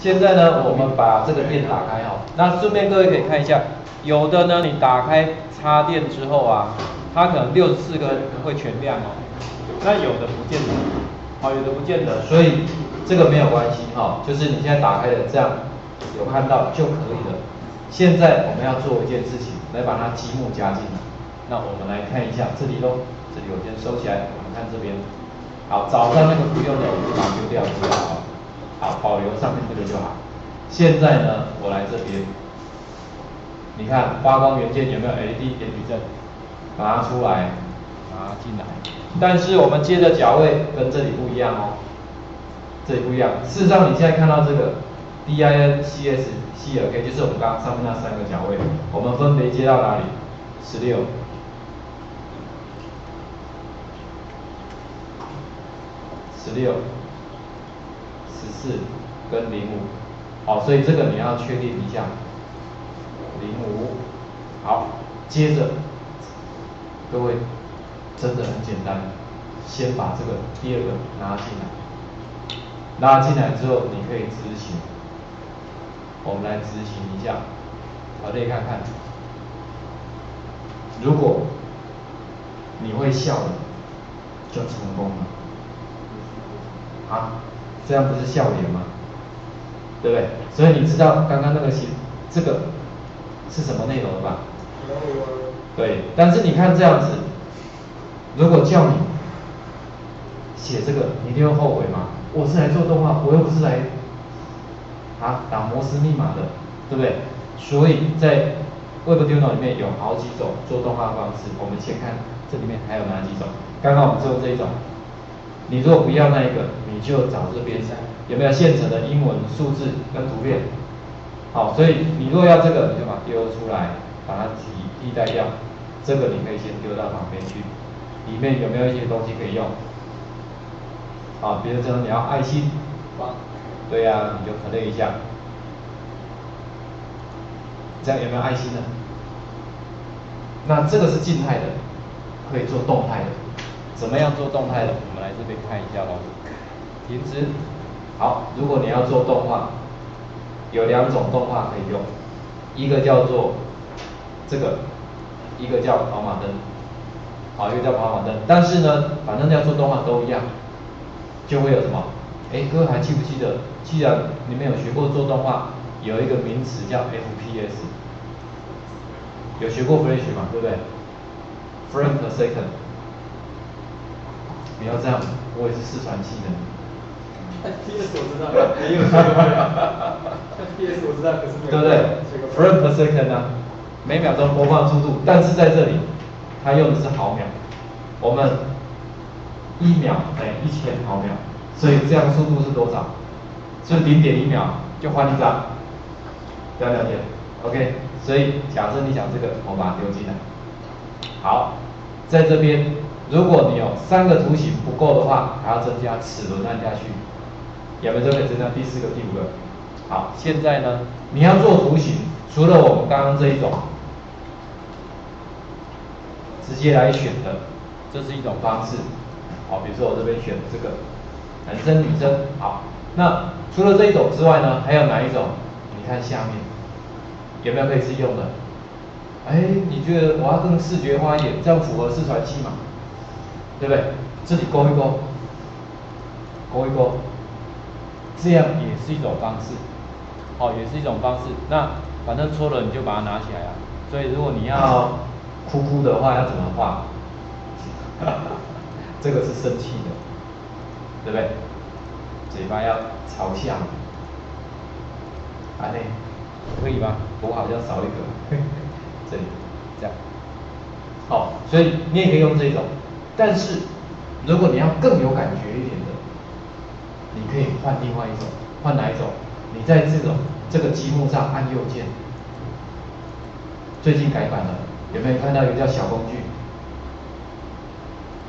现在呢，我们把这个电打开哈，那顺便各位可以看一下，有的呢，你打开插电之后啊，它可能六十四个会全亮哦，那有的不见得，好，有的不见得，所以这个没有关系哈，就是你现在打开的这样有看到就可以了。现在我们要做一件事情，来把它积木加进来。那我们来看一下这里喽，这里我先收起来，我们看这边，好，早上那个不用的我们把它丢掉，知道好。好，保留上面这个就好。现在呢，我来这边，你看发光元件有没有 LED 点矩阵？拿出来，拿进来。但是我们接的脚位跟这里不一样哦，这里不一样。事实上，你现在看到这个 DIN、CS、CLK，就是我们刚刚上面那三个脚位，我们分别接到哪里？十六、十六。十四跟零五，好，所以这个你要确定一下，零五，好，接着，各位，真的很简单，先把这个第二个拿进来，拉进来之后你可以执行，我们来执行一下，好，可看看，如果你会笑的，就成功了，好。这样不是笑脸吗？对不对？所以你知道刚刚那个写这个是什么内容了吧？对，但是你看这样子，如果叫你写这个，你一定会后悔吗？我是来做动画，我又不是来啊打摩斯密码的，对不对？所以在 Webdriver 里面有好几种做动画方式，我们先看这里面还有哪几种。刚刚我们做这一种。你如果不要那一个，你就找这边有没有现成的英文、数字跟图片？好，所以你如果要这个，你就把它丢出来，把它替替代掉。这个你可以先丢到旁边去。里面有没有一些东西可以用？好，比如说你要爱心，对呀，你就 play 一下。这样有没有爱心呢？那这个是静态的，可以做动态的。怎么样做动态的？我们来这边看一下喽。停止。好，如果你要做动画，有两种动画可以用，一个叫做这个，一个叫跑马灯。好，一个叫跑马灯。但是呢，反正要做动画都一样，就会有什么？哎，各位还记不记得？既然你们有学过做动画，有一个名词叫 FPS，有学过 Flash 嘛？对不对？Frame per second。不要这样，我也是四传系的。PS 我知道，没有这个。PS 我知道，可是没有。对不对？Frame per second 呢？每秒钟播放速度，但是在这里，它用的是毫秒。我们一秒等于一千毫秒，所以这样速度是多少？是零点一秒就换一张。要了解，OK。所以假设你想这个，我把它丢进来。好，在这边。如果你有三个图形不够的话，还要增加齿轮按下去，有没有就可以增加第四个、第五个？好，现在呢，你要做图形，除了我们刚刚这一种直接来选的，这是一种方式。好，比如说我这边选这个男生、女生。好，那除了这一种之外呢，还有哪一种？你看下面有没有可以自用的？哎，你觉得我要更视觉化一点，这样符合视传器嘛？对不对？这里勾一勾，勾一勾，这样也是一种方式，哦，也是一种方式。那反正错了你就把它拿起来啊。所以如果你要哭哭的话，要怎么画？这个是生气的，对不对？嘴巴要朝向，啊嘞，可以吗？我好像少一个，这里这样，好，所以你也可以用这种。但是，如果你要更有感觉一点的，你可以换另外一种，换哪一种？你在这种这个积木上按右键，最近改版了，有没有看到一个叫小工具？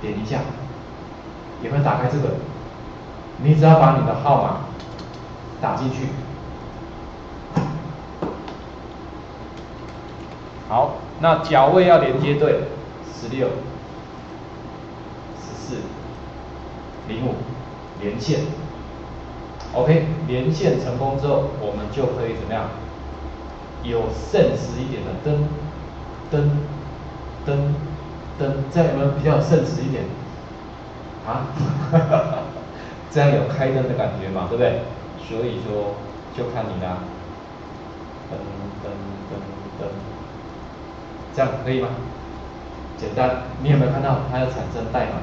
点一下，有没有打开这个？你只要把你的号码打进去，好，那脚位要连接对，十六。四零五连线，OK，连线成功之后，我们就可以怎么样？有现实一点的灯，灯，灯，灯，这样有没有比较现实一点？啊？这样有开灯的感觉嘛，对不对？所以说就看你啦。噔噔噔噔，这样可以吗？简单，你有没有看到它要产生代码？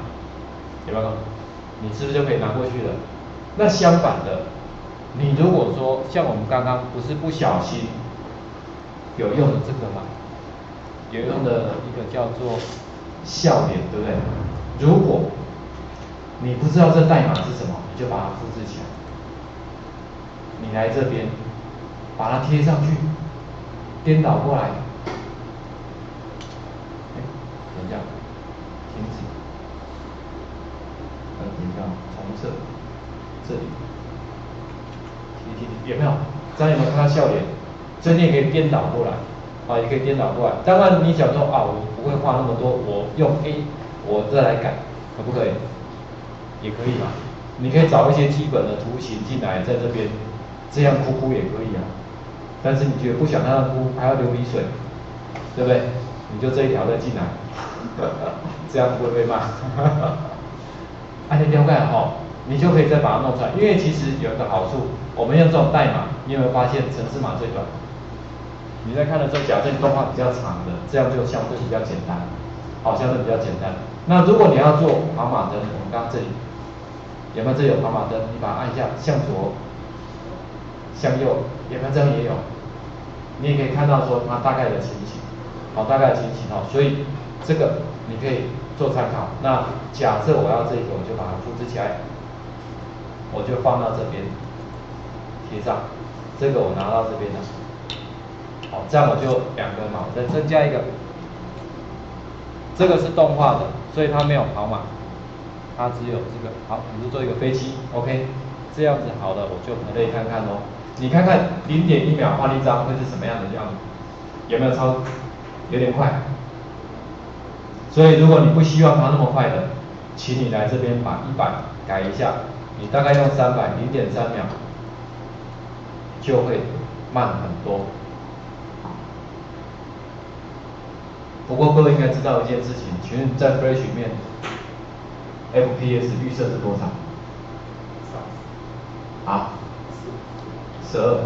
有没有？你是不是就可以拿过去了？那相反的，你如果说像我们刚刚不是不小心有用的这个吗，有用的一个叫做笑脸，对不对？如果你不知道这代码是什么，你就把它复制起来，你来这边把它贴上去，颠倒过来。哎等一下，停止。等一下，重设，这里，有没有？这样有没有看到笑脸？这你也可以颠倒过来，啊，也可以颠倒过来。当然你想说啊，我不会画那么多，我用 A，我再来改，可不可以？也可以嘛。你可以找一些基本的图形进来，在这边，这样哭哭也可以啊。但是你觉得不想让他哭，还要流鼻水，对不对？你就这一条再进来，这样不会被骂。按 你了解哈，你就可以再把它弄出来。因为其实有一个好处，我们用这种代码，你有没有发现程式码最短？你在看的时候，假设你动画比较长的，这样就相对比较简单，好，相对比较简单。那如果你要做跑马灯，我们刚刚这里有没有这里有跑马灯？你把它按一下，向左、向右，有没有这样也有？你也可以看到说它大概的情形，好，大概的情形哦。所以这个你可以做参考。那假设我要这个，我就把它复制起来，我就放到这边贴上。这个我拿到这边了，好，这样我就两个嘛，再增加一个。这个是动画的，所以它没有跑马，它只有这个。好，我们做一个飞机，OK，这样子好的，我就可以看看喽。你看看零点一秒画一张会是什么样的样子？有没有超？有点快。所以如果你不希望它那么快的，请你来这边把一百改一下，你大概用三百零点三秒，就会慢很多。不过各位应该知道一件事情，请问在 Flash 里面，FPS 预设是多少？啊？十二。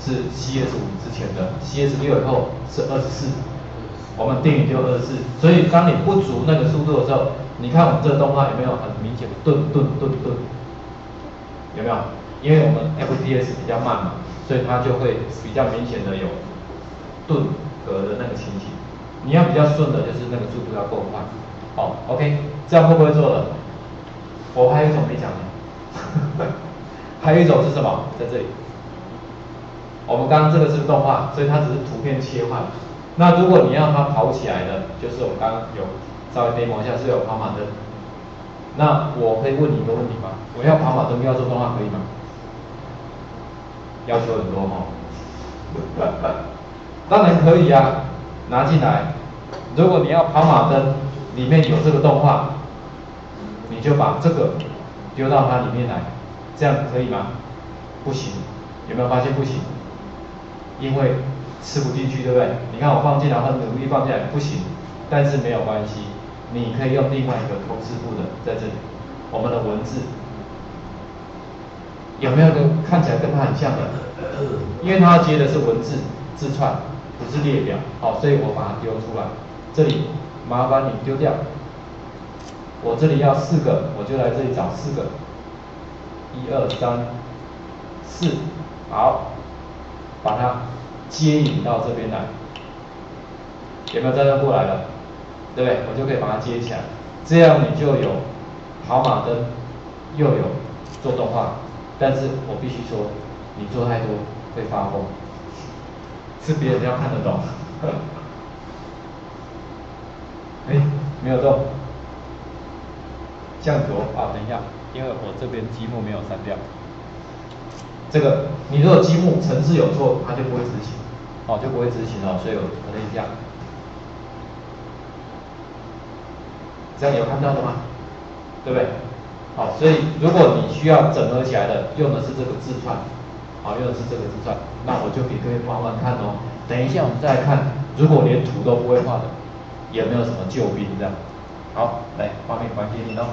是 CS 五之前的，CS 六以后是二十四。我们定义就二十四。所以当你不足那个速度的时候，你看我们这个动画有没有很明显的顿顿顿顿？有没有？因为我们 FPS 比较慢嘛，所以它就会比较明显的有顿格的那个情形。你要比较顺的，就是那个速度要够快。好，OK，这样会不会做了？我还有一种没讲呢，还有一种是什么？在这里。我们刚刚这个是动画，所以它只是图片切换。那如果你要它跑起来的，就是我们刚刚有稍微 demo 一下是有跑马灯。那我可以问你一个问题吗？我要跑马灯要做动画可以吗？要求很多哈。当然可以啊。拿进来，如果你要跑马灯，里面有这个动画，你就把这个丢到它里面来，这样可以吗？不行，有没有发现不行？因为吃不进去，对不对？你看我放进来，很努力放进来，不行，但是没有关系，你可以用另外一个同字部的在这里，我们的文字有没有跟看起来跟它很像的？因为它接的是文字字串。不是列表，好，所以我把它丢出来。这里麻烦你丢掉。我这里要四个，我就来这里找四个。一二三四，好，把它接引到这边来。有没有在这过来了？对不对？我就可以把它接起来。这样你就有跑马灯，又有做动画。但是我必须说，你做太多会发疯。是别人要看得懂，哎，没有动，向左啊，等一下，因为我这边积木没有删掉，这个你如果积木程式有错，它就不会执行，哦，就不会执行了，所以我可能一下，这样有看到的吗？对不对？好，所以如果你需要整合起来的，用的是这个字串，好，用的是这个字串，那我就给各位慢慢看哦。等一下我们再来看，如果连图都不会画的，有没有什么救兵这样？好，来画面还给你哦。